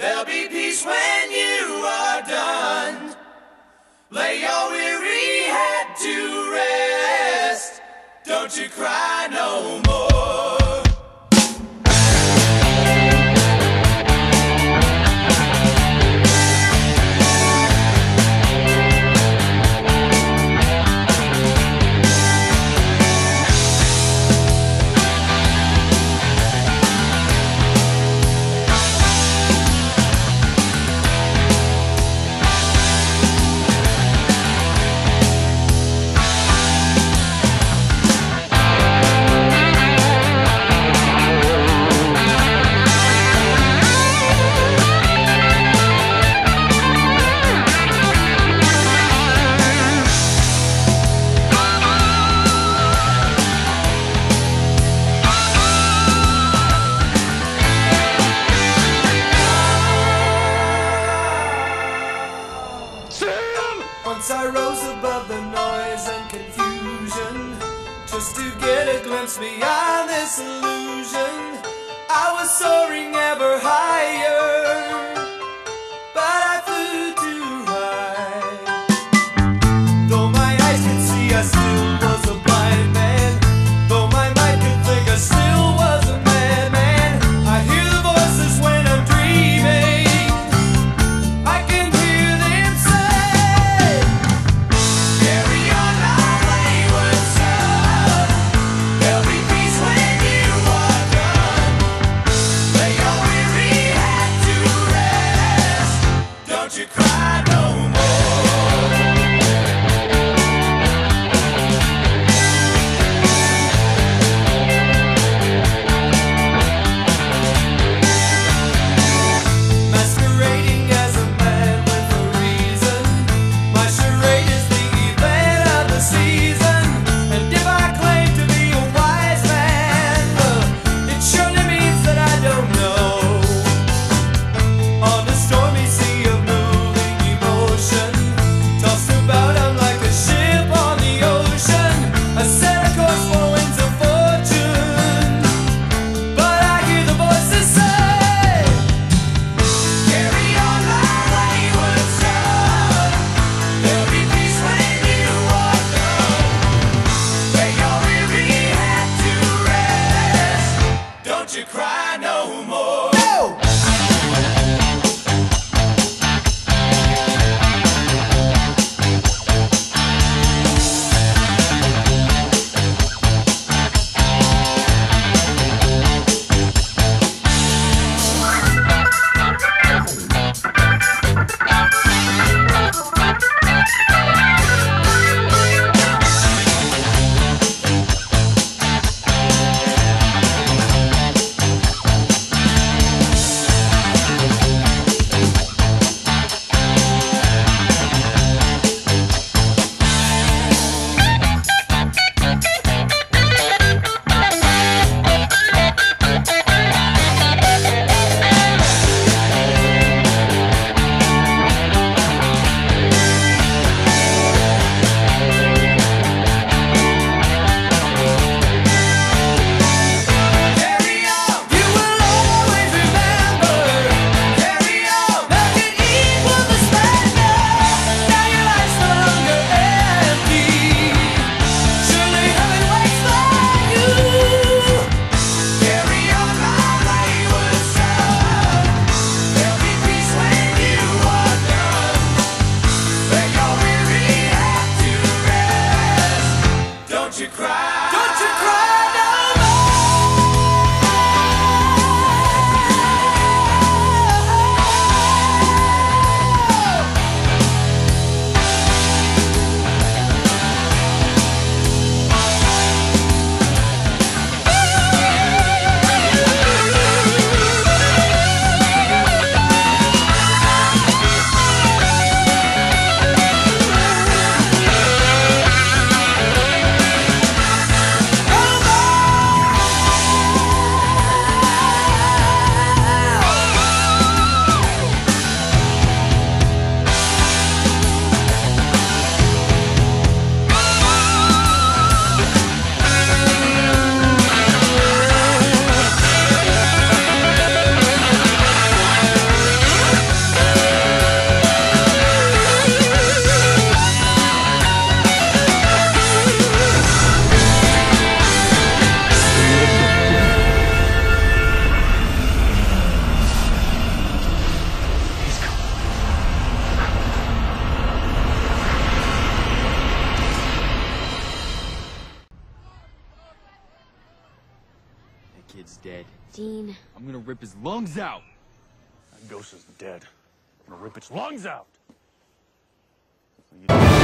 There'll be peace when you are done. Lay your weary head to rest. Don't you cry no more. get a glimpse beyond this illusion. I was soaring ever higher. You. Don't you cry. Don't you cry. Dead. Dean. I'm gonna rip his lungs out. That ghost is dead. I'm gonna rip its lungs out. So you-